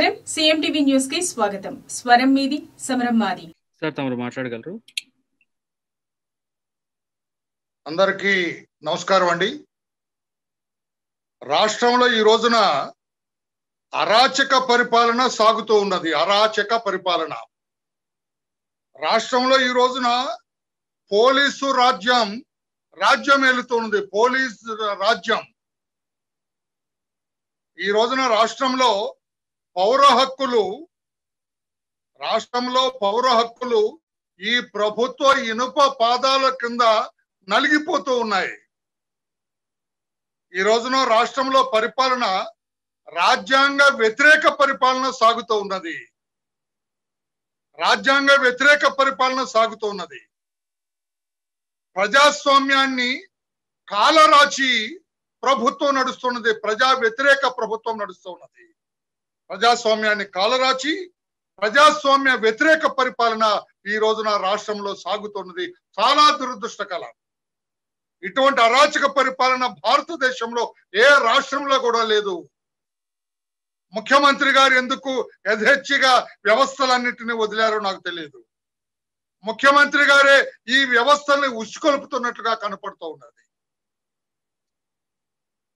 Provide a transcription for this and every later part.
నమస్కారం. CM TV న్యూస్కి స్వాగతం. స్వరం మీది సమరం మాది. సార్ తమరు మాట్లాడగలరు? అందరికీ నమస్కారం అండి. రాష్ట్రంలో ఈ రోజున అరాచక పరిపాలన సాగుతూ ఉన్నది. అరాచక పరిపాలన. రాష్ట్రంలో ఈ రోజున పోలీసు రాజ్యం రాజ్యం ఏలుతున్నది పోలీసు రాజ్యం. ఈ రోజున రాష్ట్రంలో పౌర హక్కులు రాష్ట్రంలో పౌర హక్కులు ఈ ప్రభుత్వ ఇనుప పాదాల కింద నలిగిపోతూ ఉన్నాయి. ఈ రోజున రాష్ట్రంలో పరిపాలన రాజ్యాంగ వ్యతిరేక పరిపాలన సాగుతూ ఉన్నది. రాజ్యాంగ వ్యతిరేక పరిపాలన సాగుతూ ఉన్నది. ప్రజాస్వామ్యాన్ని కాలరాచి ప్రభుత్వం నడుస్తున్నది ప్రజా వ్యతిరేక ప్రభుత్వం నడుస్తున్నది ప్రజాస్వామ్యాన్ని కాలరాచి ప్రజాస్వామ్య వ్యతిరేక పరిపాలన ఈ రోజున రాష్ట్రంలో సాగుతున్నది. చాలా దురదృష్టకరం. ఇటువంటి అరాచక పరిపాలన భారతదేశంలో ఏ రాష్ట్రంలో కూడా లేదు. ముఖ్యమంత్రి గారు ఎందుకు యథేచ్ఛగా వ్యవస్థలన్నింటినీ వదిలారో నాకు తెలియదు. ముఖ్యమంత్రి గారే ఈ వ్యవస్థల్ని ఉసుకొలుపుతున్నట్లుగా కనపడుతూ ఉన్నది.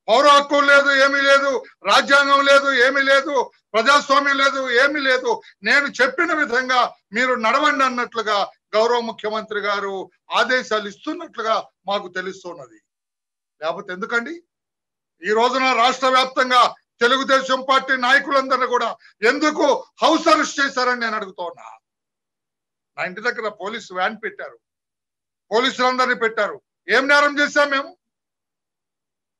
పౌర హక్కులు లేదు ఏమీ లేదు రాజ్యాంగం లేదు ఏమీ లేదు ప్రజాస్వామ్యం లేదు ఏమీ లేదు. నేను చెప్పిన విధంగా మీరు నడవండి అన్నట్లుగా గౌరవ ముఖ్యమంత్రి గారు ఆదేశాలు ఇస్తున్నట్లుగా మాకు తెలుస్తున్నది. లేకపోతే ఎందుకండి? ఈ రోజున రాష్ట్ర వ్యాప్తంగా తెలుగుదేశం పార్టీ నాయకులందరూ కూడా ఎందుకు హౌస్ అరెస్ట్ చేశారని నేను అడుగుతున్నా నా ఇంటి దగ్గర పోలీసు వ్యాన్ పెట్టారు. పోలీసులందరినీ పెట్టారు. ఏం నేరం చేశాం మేము?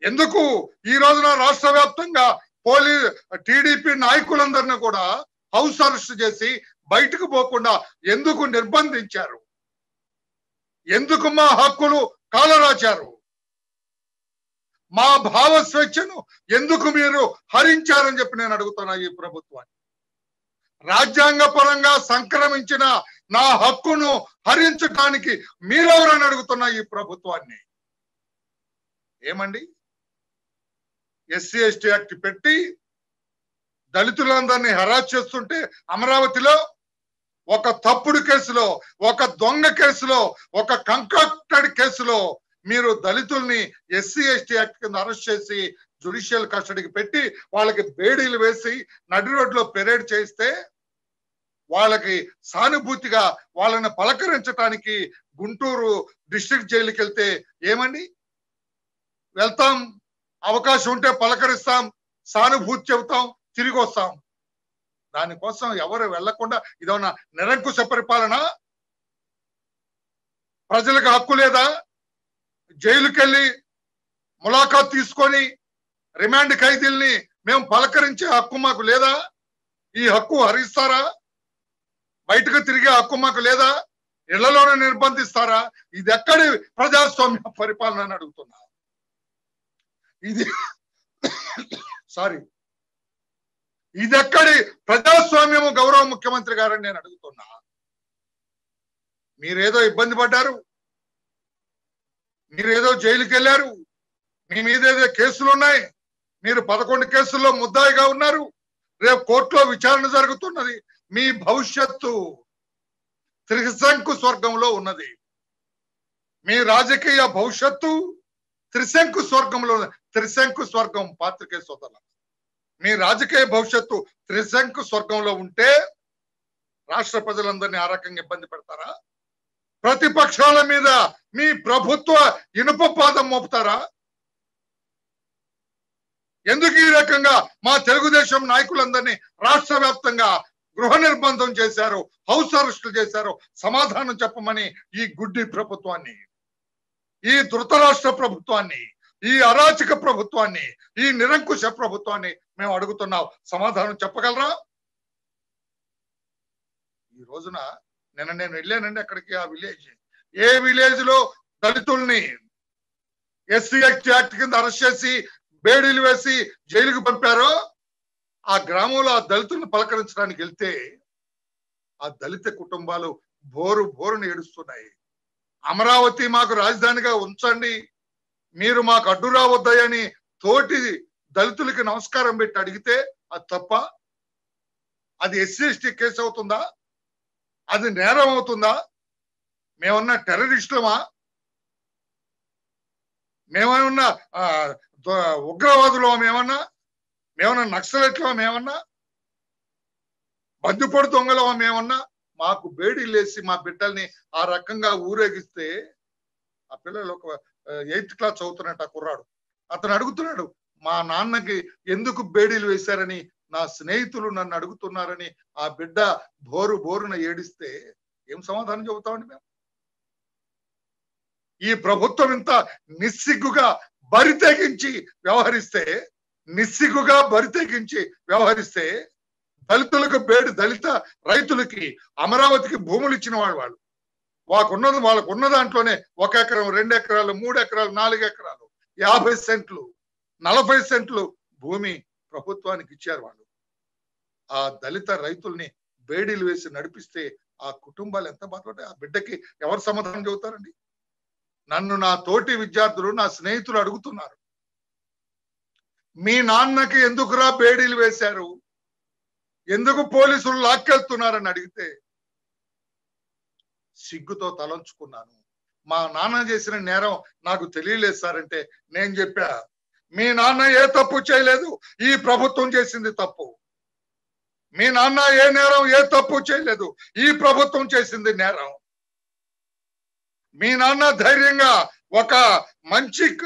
ఎందుకు ఈ రోజున రాష్ట్ర వ్యాప్తంగా పోలీ టీడీపీ నాయకులందరినీ కూడా హౌస్ అరెస్ట్ చేసి బయటకు పోకుండా ఎందుకు నిర్బంధించారు? ఎందుకు మా హక్కులు కాలరాచారు? మా భావ స్వేచ్ఛను ఎందుకు మీరు హరించారని చెప్పి నేను అడుగుతున్నా ఈ ప్రభుత్వాన్ని. రాజ్యాంగ పరంగా సంక్రమించిన నా హక్కును హరించడానికి మీరెవరని అడుగుతున్నా ఈ ప్రభుత్వాన్ని? ఏమండి? ఎస్సీ ఎస్టీ యాక్ట్ పెట్టి దళితులందరినీ హరాజ్ చేస్తుంటే అమరావతిలో ఒక తప్పుడు కేసులో ఒక దొంగ కేసులో ఒక కంకాక్టెడ్ కేసులో మీరు దళితుల్ని ఎస్సీ ఎస్టీ యాక్ట్ కింద అరెస్ట్ చేసి జుడిషియల్ కస్టడీకి పెట్టి వాళ్ళకి బేడీలు వేసి నడి రోడ్లో పెరేడ్ చేస్తే వాళ్ళకి సానుభూతిగా వాళ్ళని పలకరించడానికి గుంటూరు డిస్ట్రిక్ట్ జైలుకి వెళ్తే ఏమండి? వెళ్తాం. అవకాశం ఉంటే పలకరిస్తాం సానుభూతి చెబుతాం తిరిగి వస్తాం. దానికోసం ఎవరు వెళ్ళకుండా ఇదేమన్నా నిరంకుశ పరిపాలన? ప్రజలకు హక్కు లేదా? జైలుకెళ్ళి ములాఖాత్ తీసుకొని రిమాండ్ ఖైదీల్ని మేము పలకరించే హక్కు మాకు లేదా? ఈ హక్కు హరిస్తారా? బయటకు తిరిగే హక్కు మాకు లేదా? ఇళ్ళలోనే నిర్బంధిస్తారా? ఇది ఎక్కడి ప్రజాస్వామ్య పరిపాలన అని అడుగుతున్నా ఇది సారీ. ఇది ఎక్కడి ప్రజాస్వామ్యము గౌరవ ముఖ్యమంత్రి గారని నేను అడుగుతున్నా. మీరేదో ఇబ్బంది పడ్డారు? మీరేదో జైలుకి వెళ్ళారు మీ మీద ఏదో కేసులు ఉన్నాయి మీరు పదకొండు కేసుల్లో ముద్దాయిగా ఉన్నారు. రేపు కోర్టులో విచారణ జరుగుతున్నది. మీ భవిష్యత్తు త్రిశంకు స్వర్గంలో ఉన్నది. మీ రాజకీయ భవిష్యత్తు త్రిశంకు స్వర్గంలో త్రిశంకు స్వర్గం పాత్రికే సోదరుల మీ రాజకీయ భవిష్యత్తు త్రిశంకు స్వర్గంలో ఉంటే రాష్ట్ర ప్రజలందరినీ ఆ రకంగా ఇబ్బంది పెడతారా? ప్రతిపక్షాల మీద మీ ప్రభుత్వ ఇనుప పాదం మోపుతారా? ఎందుకు ఈ రకంగా మా తెలుగుదేశం నాయకులందరినీ రాష్ట్ర వ్యాప్తంగా గృహ నిర్బంధం చేశారు హౌస్ అరెస్టులు చేశారు సమాధానం చెప్పమని ఈ గుడ్డి ప్రభుత్వాన్ని ఈ ధృతరాష్ట్ర ప్రభుత్వాన్ని ఈ అరాచక ప్రభుత్వాన్ని ఈ నిరంకుశ ప్రభుత్వాన్ని మేము అడుగుతున్నాం. సమాధానం చెప్పగలరా? ఈ రోజున నిన్న నేను వెళ్ళానండి అక్కడికి ఆ విలేజ్. ఏ విలేజ్లో దళితుల్ని ఎస్సీ యాక్ట్ యాక్ట్ కింద అరెస్ట్ చేసి బేడీలు వేసి జైలుకు పంపారో? ఆ గ్రామంలో ఆ దళితులను పలకరించడానికి వెళ్తే ఆ దళిత కుటుంబాలు బోరు బోరుని ఏడుస్తున్నాయి. అమరావతి మాకు రాజధానిగా ఉంచండి. మీరు మాకు అడ్డు రావద్దని తోటి దళితులకి నమస్కారం పెట్టి అడిగితే అది తప్ప? అది ఎస్సీ ఎస్టీ కేసు అవుతుందా? అది నేరం అవుతుందా? మేమన్నా టెర్రరిస్టులమా? మేమేమన్నా ఉగ్రవాదులమా ఉగ్రవాదులు మేమన్నా? మేమన్నా నక్సలెట్లమా మేమన్నా? బందిపొడి దొంగలమా మేమన్నా? మాకు బేడీలేసి మా బిడ్డల్ని ఆ రకంగా ఊరేగిస్తే ఆ పిల్లలు ఒక ఎయిత్ క్లాస్ చదువుతున్నట్టు ఆ కుర్రాడు. అతను అడుగుతున్నాడు మా నాన్నకి ఎందుకు బేడీలు వేశారని నా స్నేహితులు నన్ను అడుగుతున్నారని ఆ బిడ్డ బోరు బోరున ఏడిస్తే ఏం సమాధానం చెబుతామండి మేము? ఈ ప్రభుత్వం ఇంత నిస్సిగ్గుగా బరి తెగించి వ్యవహరిస్తే నిస్సిగ్గుగా బరి తెగించి వ్యవహరిస్తే దళితులకు బేడు దళిత రైతులకి అమరావతికి భూములు ఇచ్చిన వాళ్ళు వాళ్ళు. వాకున్నది వాళ్ళకు ఉన్న దాంట్లోనే ఒక ఎకరం రెండు ఎకరాలు మూడు ఎకరాలు నాలుగు ఎకరాలు యాభై సెంట్లు నలభై సెంట్లు భూమి ప్రభుత్వానికి ఇచ్చారు వాళ్ళు. ఆ దళిత రైతుల్ని బేడీలు వేసి నడిపిస్తే ఆ కుటుంబాలు ఎంత బాధపడతాయి ఆ బిడ్డకి ఎవరు సమాధానం చెబుతారండి? నన్ను నా తోటి విద్యార్థులు నా స్నేహితులు అడుగుతున్నారు. మీ నాన్నకి ఎందుకురా బేడీలు వేశారు? ఎందుకు పోలీసులు లాక్కెళ్తున్నారని అడిగితే సిగ్గుతో తలంచుకున్నాను. మా నాన్న చేసిన నేరం నాకు తెలియలేదు సార్ అంటే నేను చెప్పా మీ నాన్న ఏ తప్పు చేయలేదు ఈ ప్రభుత్వం చేసింది తప్పు. మీ నాన్న ఏ నేరం ఏ తప్పు చేయలేదు ఈ ప్రభుత్వం చేసింది నేరం. మీ నాన్న ధైర్యంగా ఒక మంచి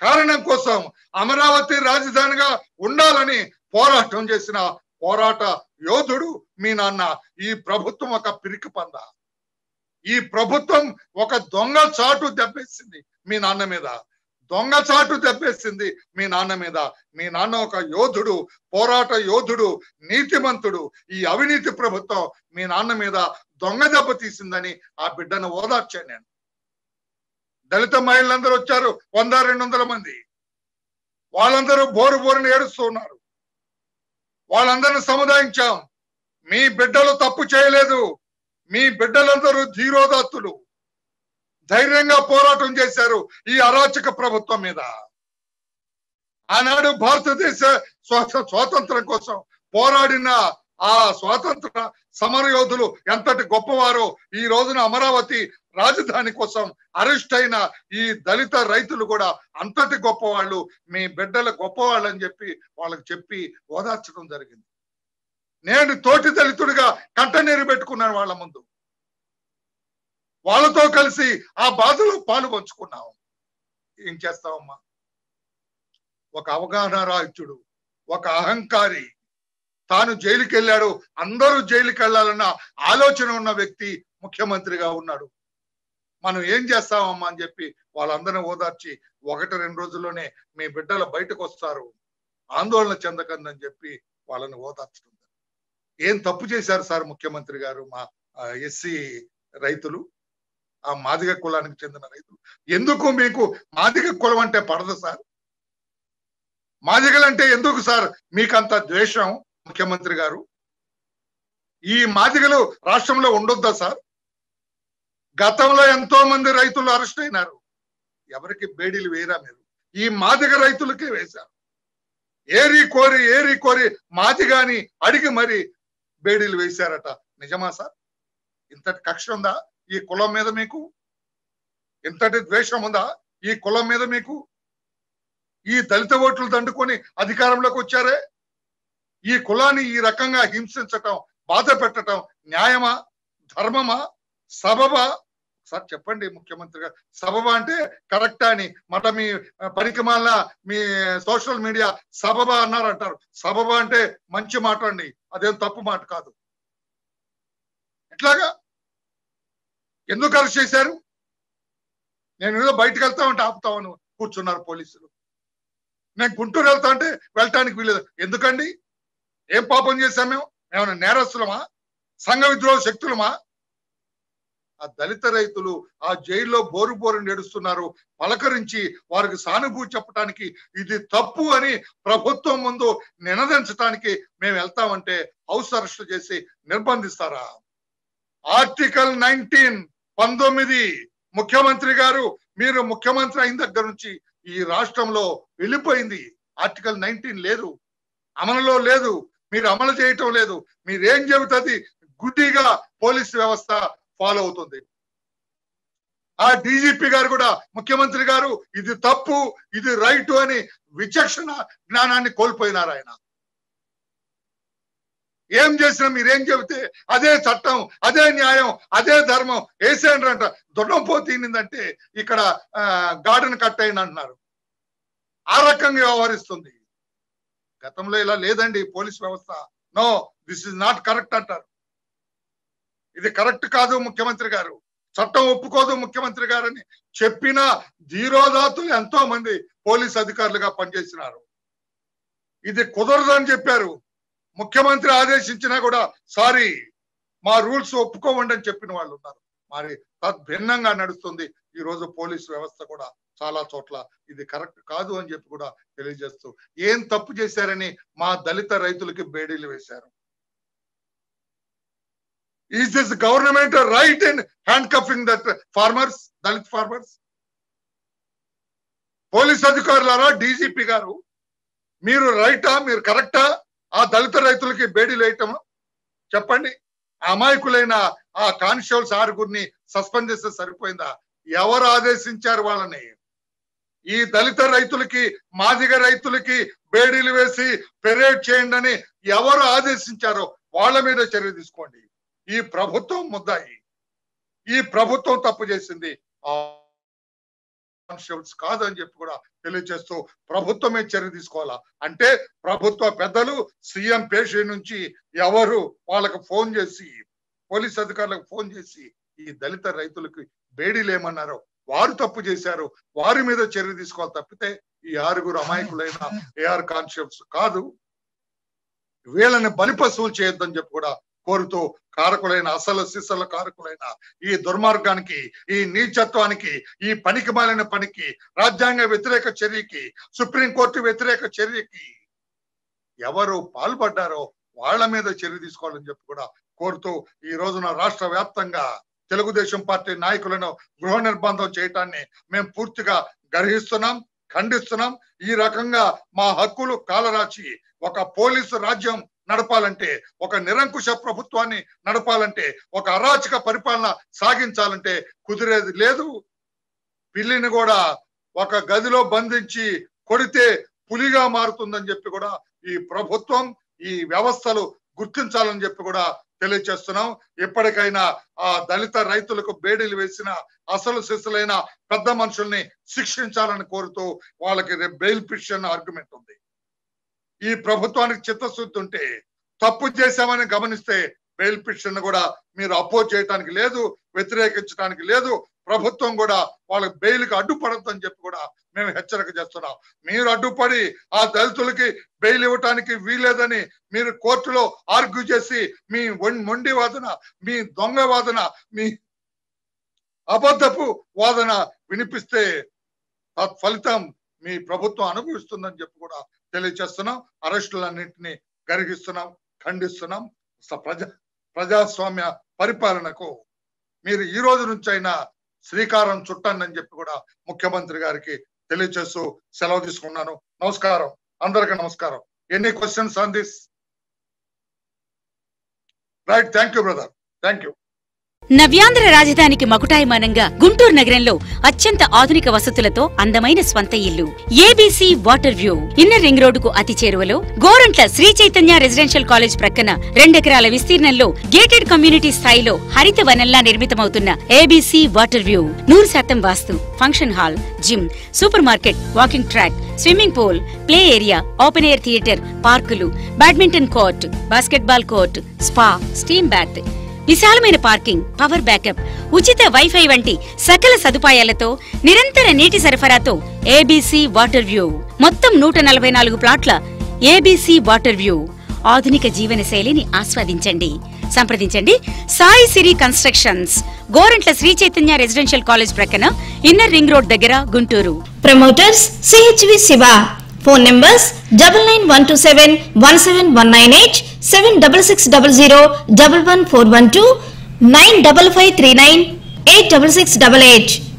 కారణం కోసం అమరావతి రాజధానిగా ఉండాలని పోరాటం చేసిన పోరాట యోధుడు మీ నాన్న. ఈ ప్రభుత్వం ఒక పిరికి పందా. ఈ ప్రభుత్వం ఒక దొంగ చాటు దెబ్బేసింది మీ నాన్న మీద. దొంగ చాటు దెబ్బేసింది మీ నాన్న మీద. మీ నాన్న ఒక యోధుడు పోరాట యోధుడు నీతిమంతుడు. ఈ అవినీతి ప్రభుత్వం మీ నాన్న మీద దొంగ దెబ్బ తీసిందని ఆ బిడ్డను ఓదార్చాను నేను. దళిత మహిళలందరూ వచ్చారు వంద రెండు వందల మంది. వాళ్ళందరూ బోరు బోరుని ఏడుస్తూ ఉన్నారు. వాళ్ళందరిని సముదాయించాం. మీ బిడ్డలు తప్పు చేయలేదు. మీ బిడ్డలందరూ ధీరోదాత్తులు. ధైర్యంగా పోరాటం చేశారు ఈ అరాచక ప్రభుత్వం మీద. ఆనాడు భారతదేశ స్వాతంత్రం కోసం పోరాడిన ఆ స్వాతంత్ర సమర యోధులు ఎంతటి గొప్పవారో ఈ రోజున అమరావతి రాజధాని కోసం అరెస్ట్ అయిన ఈ దళిత రైతులు కూడా అంతటి గొప్పవాళ్ళు. మీ బిడ్డల గొప్పవాళ్ళు అని చెప్పి వాళ్ళకి చెప్పి ఓదార్చడం జరిగింది. నేను తోటి దళితుడిగా కంటనీరు పెట్టుకున్నాను వాళ్ళ ముందు. వాళ్ళతో కలిసి ఆ బాధలో పాలు పంచుకున్నాం. ఏం చేస్తావమ్మా? ఒక అవగాహన రాహిత్యుడు ఒక అహంకారి. తాను జైలుకి వెళ్ళాడు అందరూ జైలుకి వెళ్ళాలన్న ఆలోచన ఉన్న వ్యక్తి ముఖ్యమంత్రిగా ఉన్నాడు. మనం ఏం చేస్తామమ్మా అని చెప్పి వాళ్ళందరినీ ఓదార్చి ఒకటి రెండు రోజుల్లోనే మీ బిడ్డలు బయటకు వస్తారు ఆందోళన చెందకందని చెప్పి వాళ్ళని ఓదార్చడం. ఏం తప్పు చేశారు సార్ ముఖ్యమంత్రి గారు మా ఎస్సీ రైతులు? ఆ మాదిగ కులానికి చెందిన రైతులు. ఎందుకు మీకు మాదిగ కులం అంటే పడదు సార్? మాదిగలంటే ఎందుకు సార్ మీకంత ద్వేషం ముఖ్యమంత్రి గారు? ఈ మాదిగలు రాష్ట్రంలో ఉండొద్దా సార్? గతంలో ఎంతో మంది రైతులు అరెస్ట్ అయినారు. ఎవరికి బేడీలు వేయరా మీరు? ఈ మాదిగ రైతులకే వేశారు. ఏరి కోరి ఏరి కోరి మాదిగాని అడిగి మరి బేడీలు వేశారట. నిజమా సార్? ఇంతటి కక్ష ఉందా? ఈ కులం మీద మీకు? ఇంతటి ద్వేషం ఉందా? ఈ కులం మీద మీకు? ఈ దళిత ఓట్లు దండుకొని అధికారంలోకి వచ్చారే? ఈ కులాన్ని ఈ రకంగా హింసించటం బాధ పెట్టటం న్యాయమా? ధర్మమా? సబబా? సార్ చెప్పండి ముఖ్యమంత్రి గారు సబబ అంటే కరెక్టా అని. మట మీ పరికమాల మీ సోషల్ మీడియా సబబ అన్నారు అంటారు. సబబ అంటే మంచి మాట అండి. అదేం తప్పు మాట కాదు. ఎట్లాగా? ఎందుకు అరెస్ట్ చేశారు? నేను ఏదో బయటకు వెళ్తా ఉంటే ఆపుతామని కూర్చున్నారు పోలీసులు. నేను గుంటూరు వెళ్తా అంటే వెళ్ళటానికి వీలేదు. ఎందుకండి? ఏం పాపం చేశాం మేము? ఏమైనా నేరస్తులమా? సంఘ విద్రోహ శక్తులమా? ఆ దళిత రైతులు ఆ జైల్లో బోరు బోరు నడుస్తున్నారు పలకరించి వారికి సానుభూతి చెప్పడానికి ఇది తప్పు అని ప్రభుత్వం ముందు నినదించడానికి మేము వెళ్తామంటే హౌస్ అరెస్ట్ చేసి నిర్బంధిస్తారా? ఆర్టికల్ నైన్టీన్ పంతొమ్మిది ముఖ్యమంత్రి గారు మీరు ముఖ్యమంత్రి అయిన దగ్గర నుంచి ఈ రాష్ట్రంలో వెళ్ళిపోయింది. ఆర్టికల్ నైన్టీన్ లేదు అమలులో లేదు మీరు అమలు చేయటం లేదు మీరేం చెబుతుంది? గుడ్డిగా పోలీస్ వ్యవస్థ ఫాలో అవుతుంది. ఆ డీజీపీ గారు కూడా ముఖ్యమంత్రి గారు ఇది తప్పు ఇది రైట్ అని విచక్షణ జ్ఞానాన్ని కోల్పోయినారు ఆయన. ఏం చేసినా మీరేం చెబితే అదే చట్టం అదే న్యాయం అదే ధర్మం వేసేయండి అంట. దొడ్డం పోతీనిందంటే ఇక్కడ గార్డెన్ కట్ అయింది అంటున్నారు. ఆ రకంగా వ్యవహరిస్తుంది. గతంలో ఇలా లేదండి పోలీస్ వ్యవస్థ. No this is not correct అంటారు. ఇది కరెక్ట్ కాదు ముఖ్యమంత్రి గారు. చట్టం ఒప్పుకోదు ముఖ్యమంత్రి గారని చెప్పిన ధీరోదాతులు ఎంతో మంది పోలీస్ అధికారులుగా పనిచేసినారు. ఇది కుదరదని చెప్పారు. ముఖ్యమంత్రి ఆదేశించినా కూడా సారీ మా రూల్స్ ఒప్పుకోవండి అని చెప్పిన వాళ్ళు ఉన్నారు. మరి తద్భిన్నంగా నడుస్తుంది. ఈ రోజు పోలీసు వ్యవస్థ కూడా చాలా చోట్ల ఇది కరెక్ట్ కాదు అని చెప్పి కూడా తెలియజేస్తూ ఏం తప్పు చేశారని మా దళిత రైతులకి బేడీలు వేశారు. Is this government right in handcuffing that farmers Dalit farmers police అధికారులారా DGP గారు మీరు రైటా మీరు కరెక్టా ఆ దళిత రైతులకి బేడీలు వేయటం చెప్పండి. అమాయకులైన ఆ కానిస్టేబుల్స్ ఆరుగురిని సస్పెండ్ చేస్తే సరిపోయిందా? ఎవరు ఆదేశించారు వాళ్ళని? ఈ దళిత రైతులకి మాదిగ రైతులకి బేడీలు వేసి పెరేడ్ చేయండి అని ఎవరు ఆదేశించారో వాళ్ళ మీద చర్య తీసుకోండి. ఈ ప్రభుత్వం ముద్దాయి ఈ ప్రభుత్వం తప్పు చేసింది. కానిస్టేబుల్స్ కాదు అని చెప్పి కూడా తెలియజేస్తూ ప్రభుత్వమే చర్య తీసుకోవాలా? అంటే ప్రభుత్వ పెద్దలు సీఎం పేషి నుంచి ఎవరు వాళ్ళకు ఫోన్ చేసి పోలీస్ అధికారులకు ఫోన్ చేసి ఈ దళిత రైతులకు బేడీలు ఏమన్నారో వారు తప్పు చేశారు. వారి మీద చర్య తీసుకోవాలి తప్పితే ఈ ఆరుగురు అమాయకులైన ఏఆర్ కానిస్టేబుల్స్ కాదు. వీళ్ళని బలిపశువులు చేయొద్దని చెప్పి కూడా కోరుతూ కారకులైన అసలు సిసల కారకులైన ఈ దుర్మార్గానికి ఈ నీచత్వానికి ఈ పనికి మాలిన పనికి రాజ్యాంగ వ్యతిరేక చర్యకి సుప్రీంకోర్టు వ్యతిరేక చర్యకి ఎవరు పాల్పడ్డారో వాళ్ళ మీద చర్య తీసుకోవాలని చెప్పి కూడా కోరుతూ ఈ రోజున రాష్ట్ర వ్యాప్తంగా తెలుగుదేశం పార్టీ నాయకులను గృహ నిర్బంధం చేయటాన్ని మేము పూర్తిగా గర్హిస్తున్నాం ఖండిస్తున్నాం. ఈ రకంగా మా హక్కులు కాలరాచి ఒక పోలీసు రాజ్యం నడపాలంటే ఒక నిరంకుశ ప్రభుత్వాన్ని నడపాలంటే ఒక అరాచక పరిపాలన సాగించాలంటే కుదిరేది లేదు. పిల్లిని కూడా ఒక గదిలో బంధించి కొడితే పులిగా మారుతుందని చెప్పి కూడా ఈ ప్రభుత్వం ఈ వ్యవస్థలు గుర్తించాలని చెప్పి కూడా తెలియచేస్తున్నాం. ఇప్పటికైనా ఆ దళిత రైతులకు బేడీలు వేసిన అసలు శిశులైన పెద్ద మనుషుల్ని శిక్షించాలని కోరుతూ వాళ్ళకి బెయిల్ పిటిషన్ ఆర్గ్యుమెంట్ ఉంది. ఈ ప్రభుత్వానికి చిత్తశుద్ధి ఉంటే తప్పు చేశామని గమనిస్తే బెయిల్ పిటిషన్ కూడా మీరు అపోజ్ చేయడానికి లేదు వ్యతిరేకించడానికి లేదు. ప్రభుత్వం కూడా వాళ్ళకి బెయిల్కి అడ్డుపడద్దని చెప్పి కూడా మేము హెచ్చరిక చేస్తున్నాం. మీరు అడ్డుపడి ఆ దళితులకి బెయిల్ ఇవ్వటానికి వీలేదని మీరు కోర్టులో ఆర్గ్యూ చేసి మీ మొండి వాదన మీ దొంగ వాదన మీ అబద్ధపు వాదన వినిపిస్తే ఫలితం మీ ప్రభుత్వం అనుభవిస్తుందని చెప్పి కూడా తెలియజేస్తున్నాం అరెస్టులన్నింటినీ గరిగిస్తున్నాం ఖండిస్తున్నాం. ప్రజా ప్రజాస్వామ్య పరిపాలనకు మీరు ఈ రోజు నుంచి అయినా శ్రీకారం చుట్టండి అని చెప్పి కూడా ముఖ్యమంత్రి గారికి తెలియజేస్తూ సెలవు తీసుకున్నాను. నమస్కారం. అందరికీ నమస్కారం. Any questions on this right thank you brother thank you Navyandhra రాజధానికి మకుటాయమానంగా గుంటూరు నగరంలో అత్యంత ఆధునిక వసతులతో అందమైన స్వంత ఇల్లు. ABC water view inner ring రోడ్డుకు అతి చేరువలో గోరంట్ల శ్రీ చైతన్య రెసిడెన్షియల్ కాలేజ్ ప్రక్కన రెండెకరాల విస్తీర్ణంలో గేటెడ్ కమ్యూనిటీ స్థాయిలో హరిత వనంలా నిర్మితమవుతున్న ఏబీసీ వాటర్ వ్యూ నూరు శాతం vastu function hall gym super market walking track swimming pool play area open air theatre పార్కులు badminton court basketball court spa steam bath విశాలమైన పార్కింగ్ పవర్ బ్యాకప్ ఉచిత వైఫై వంటి సకల సదుపాయాలతో నిరంతర నీటి సరఫరాతో ఏబీసీ వాటర్ వ్యూ మొత్తం నూట నలభై నాలుగు ప్లాట్ల ఏబీసీ వాటర్ వ్యూ ఆధునిక జీవన శైలిని ఆస్వాదించండి. సంప్రదించండి. Sai Siri constructions. Gorantla Sri Chaitanya residential college ప్రక్కన ఇన్నర్ రింగ్ రోడ్ దగ్గర Guntur. Promoters CHV Siva. Phone numbers 99127 17198 7660 11412 95539 86688.